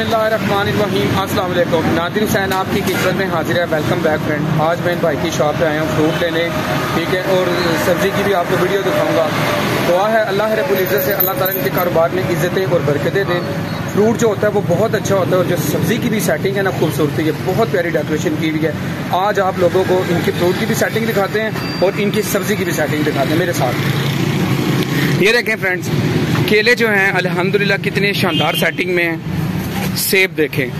अस्सलाम वालेकुम नादिर हुसैन आपकी खिदमत में हाजिर है। वेलकम बैक फ्रेंड आज मैं इन भाई की शॉप पे आया हूँ फ्रूट लेने। ठीक है? और सब्ज़ी की भी आपको वीडियो दिखाऊँगा। दुआ है, अल्लाह रबुल्ज़त से अल्लाह ताला इनके कारोबार में इज़्ज़तें और बरकतें दें। फ्रूट जो होता है, वो बहुत अच्छा होता है। और जो सब्ज़ी की भी सेटिंग है ना, खूबसूरती है बहुत प्यारी डेकोरेशन की हुई है। आज आप लोगों को इनकी फ्रूट की भी सेटिंग दिखाते हैं और इनकी सब्ज़ी की भी सेटिंग दिखाते हैं। मेरे साथ। ये देखें फ्रेंड्स केले जो हैं, अल्हम्दुलिल्लाह, कितने शानदार सेटिंग में हैं। सेब देखें।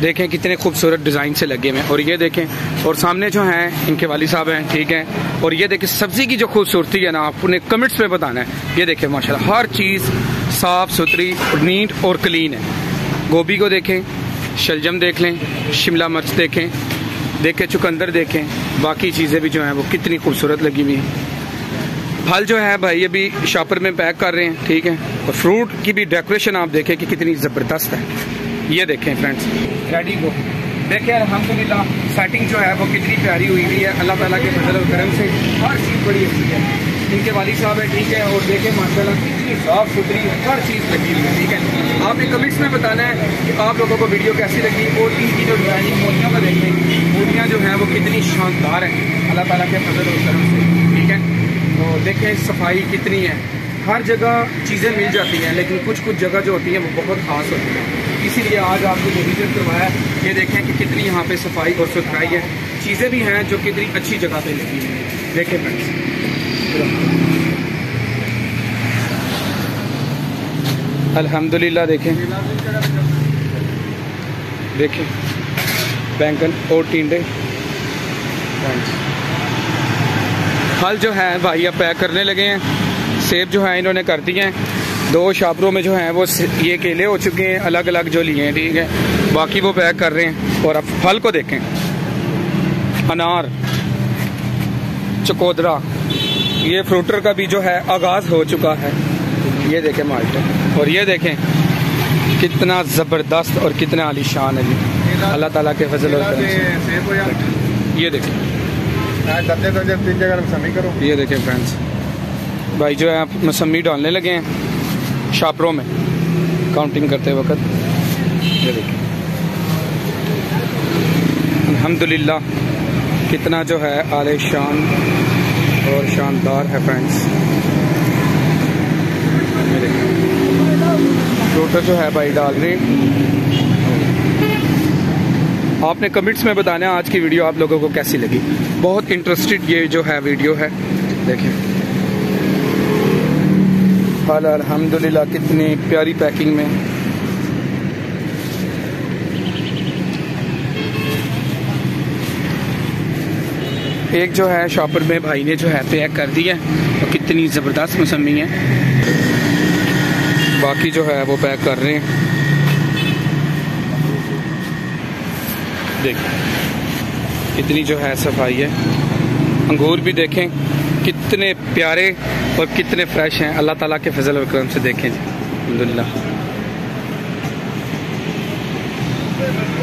देखें कितने खूबसूरत डिज़ाइन से लगे हुए हैं। और ये देखें, और सामने जो हैं, इनके वाली साहब हैं, ठीक है। और ये देखें, सब्ज़ी की जो खूबसूरती है ना, आपने कमेंट्स में बताना है। ये देखें, माशाल्लाह, हर चीज़ साफ़ सुथरी, नीट और क्लीन है। गोभी को देखें, शलजम देख लें, शिमला मिर्च देखें देखें चुकंदर देखें, बाकी चीज़ें भी जो हैं, वो कितनी खूबसूरत लगी हुई हैं। फल जो है भाई अभी शॉपर में पैक कर रहे हैं, ठीक है? और फ्रूट की भी डेकोरेशन आप देखें कि कितनी ज़बरदस्त है। ये देखें फ्रेंड्स। रेडी को देखें अलहमदिल्ला सेटिंग जो है वो कितनी प्यारी हुई हुई है। अल्लाह ताला के और करम से हर चीज़ बड़ी अच्छी है। इनके वाली साहब है, ठीक है? और देखें, माशाल्लाह, कितनी साफ़ सुथरी हर चीज़ लगी हुई है, ठीक है? आपने कमेंट्स में बताना है कि आप लोगों को वीडियो कैसी लगी। और इनकी जो डिज़ाइनिंग मोतियों का देखें, मोतियाँ जो हैं वो कितनी शानदार हैं। अल्लाह ताला के फजल और करम से। तो देखें सफ़ाई कितनी है। हर जगह चीज़ें मिल जाती हैं, लेकिन कुछ कुछ जगह जो होती है, वो बहुत ख़ास होती है। इसीलिए आज आपको जो विज़िट करवाया, ये देखें कि कितनी यहाँ पे सफ़ाई और सुथराई है। चीज़ें भी हैं जो कितनी अच्छी जगह पे लगी हैं। देखें फ्रेंड्स अल्हम्दुलिल्लाह देखें। देखें। बैंगन और टिंडे। फल जो है भाई अब पैक करने लगे हैं। सेब जो है इन्होंने कर दिए हैं। दो शापरों में जो है वो ये केले हो चुके हैं अलग अलग जो लिए हैं ठीक है। बाकी वो पैक कर रहे हैं और अब फल को देखें। अनार चकोदरा ये फ्रूटर का भी जो है आगाज़ हो चुका है। ये देखें माल्टे। और ये देखें कितना ज़बरदस्त और कितना आलिशान है जी। अल्लाह ताला के फजल और ये देखें। ये देखें फ्रेंड्स भाई जो है आप मसम्मी डालने लगे हैं शापरों में काउंटिंग करते वक्त। ये देखें अल्हम्दुलिल्लाह, कितना जो है आले शान और शानदार है फ्रेंड्स फ्रूटर जो है भाई डाल रहे आपने कमेंट्स में बताना आज की वीडियो आप लोगों को कैसी लगी? बहुत इंटरेस्टेड ये जो है वीडियो है। देखें फल अल्हम्दुलिल्लाह, कितनी प्यारी पैकिंग में। एक जो है, शॉपर में भाई ने जो है पैक कर दी है तो कितनी ज़बरदस्त मौसमी है। बाकी जो है, वो पैक कर रहे हैं। देखें, इतनी जो है सफ़ाई है। अंगूर भी देखें, कितने प्यारे और कितने फ्रेश हैं। अल्लाह ताला के फजल और से देखें जी। अलहमदिल्ला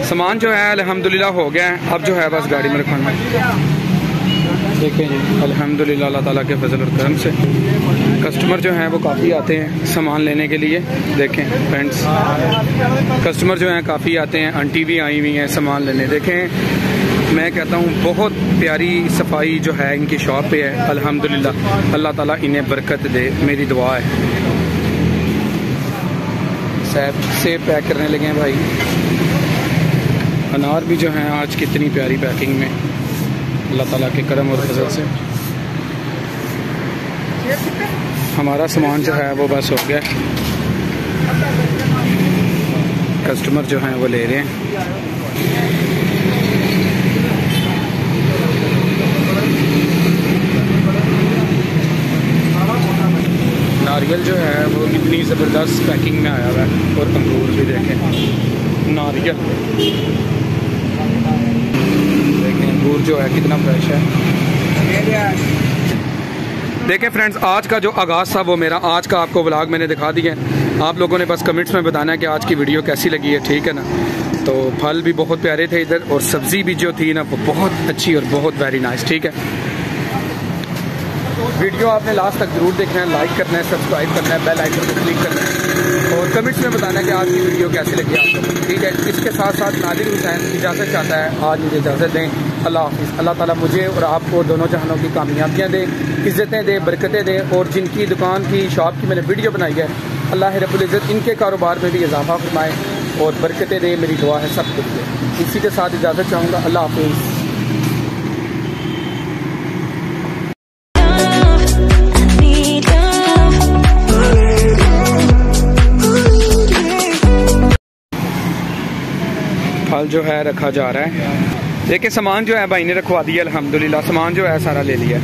सामान जो है, अल्हम्दुलिल्लाह हो गया है। अब जो है, बस गाड़ी में रखवाना। देखें जी, अल्हम्दुलिल्लाह, अल्लाह ताला के फजल और करम से। कस्टमर जो हैं वो काफ़ी आते हैं सामान लेने के लिए। देखें फ्रेंड्स कस्टमर जो हैं काफ़ी आते हैं। आंटी भी आई हुई हैं सामान लेने। देखें, मैं कहता हूँ, बहुत प्यारी सफ़ाई जो है इनकी शॉप पे है। अल्हम्दुलिल्लाह, अल्लाह ताला इन्हें बरकत दे। मेरी दुआ है। सेब सेब पैक करने लगे हैं भाई। अनार भी जो हैं, आज कितनी प्यारी पैकिंग में। अल्लाह ताला के करम और फजल से। हमारा सामान जो है वो बस हो गया। कस्टमर जो हैं वो ले रहे हैं। नारियल जो है वो कितनी ज़बरदस्त पैकिंग में आया हुआ है और अंगूर भी देखें। नारियल। देखें अंगूर जो है कितना फ्रेश है। देखें फ्रेंड्स आज का जो आगाज़ था वो मेरा, आज का आपको व्लॉग मैंने दिखा दिया है। आप लोगों ने बस कमेंट्स में बताना है कि आज की वीडियो कैसी लगी है, ठीक है ना? तो फल भी बहुत प्यारे थे इधर और सब्ज़ी भी जो थी ना, वो बहुत अच्छी और बहुत वेरी नाइस ठीक है? वीडियो आपने लास्ट तक ज़रूर देखना है लाइक करना है सब्सक्राइब करना है बेल आइकन पर क्लिक करना है और कमेंट्स में बताना है कि आज की वीडियो कैसी लगी आपको ठीक है, इसके साथ साथ नादिर हुसैन इजाज़त चाहता है, आज मुझे इजाज़त दें। अल्लाह हाफिज़। अल्लाह ताला मुझे और आपको दोनों जहानों की कामयाबियाँ दे, इज़्ज़तें दे, बरकतें दे और जिनकी दुकान की, शॉप की मैंने वीडियो बनाई है, अल्लाह रबुल्ज़त इनके कारोबार में भी इजाफा फरमाए और बरकतें दे, मेरी दुआ है सब कुछ इसी के साथ इजाज़त चाहूँगा। अल्लाह हाफिज़। जो है रखा जा रहा है। देखिए, सामान जो है भाई ने रखवा दिया अलहमदिल्ला सामान जो है सारा ले लिया।